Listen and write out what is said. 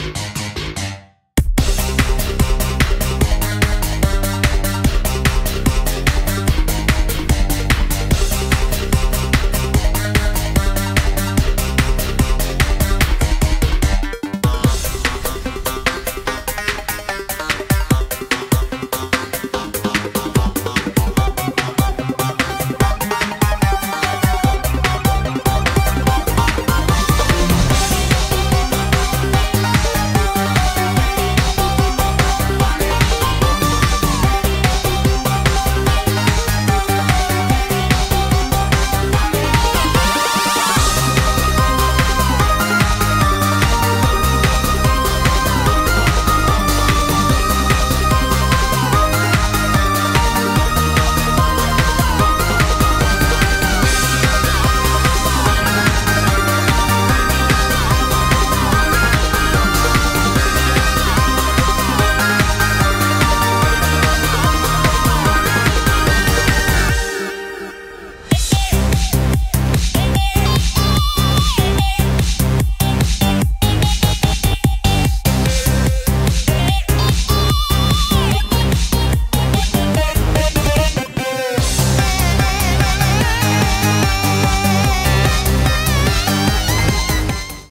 you